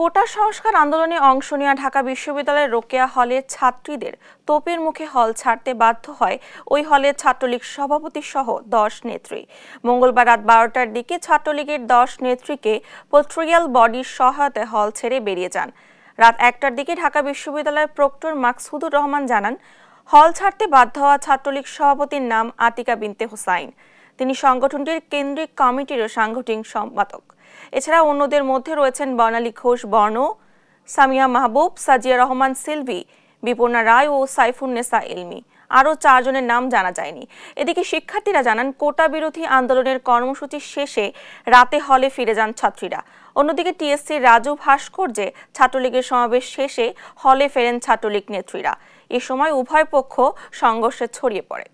কোটা সংস্কার আন্দোলনে অংশ নেওয়া ঢাকা বিশ্ববিদ্যালয়ের রোকেয়া হলের ছাত্রীদের তোপের মুখে হল ছাড়তে বাধ্য হয় ওই হলের ছাত্রলীগ সভাপতি সহ দশ নেত্রী। মঙ্গলবার রাত বারোটার দিকে ছাত্রলীগের দশ নেত্রীকে পোট্রিয়াল বডির সহায়তায় হল ছেড়ে বেরিয়ে যান। রাত একটার দিকে ঢাকা বিশ্ববিদ্যালয়ের প্রক্টর মাকসুদুর রহমান জানান, হল ছাড়তে বাধ্য হওয়া ছাত্রলীগ সভাপতির নাম আতিকা বিনতে হোসাইন। তিনি সংগঠনটির কেন্দ্রিক কমিটিরও সাংগঠনিক সম্পাদক। এছাড়া অন্যদের মধ্যে রয়েছেন বর্ণালী ঘোষ, বর্ণ, সামিয়া মাহবুব, সাজিয়া রহমান, সিলভি, বিপর্ণা রায় ও সাইফুন্নেসা এলমি। আরও চারজনের নাম জানা যায়নি। এদিকে শিক্ষার্থীরা জানান, কোটা বিরোধী আন্দোলনের কর্মসূচি শেষে রাতে হলে ফিরে যান ছাত্রীরা। অন্যদিকে টিএসসির রাজু ভাস্কর্যে ছাত্রলীগের সমাবেশ শেষে হলে ফেরেন ছাত্রলীগ নেত্রীরা। এ সময় উভয় পক্ষ সংঘর্ষে ছড়িয়ে পড়ে।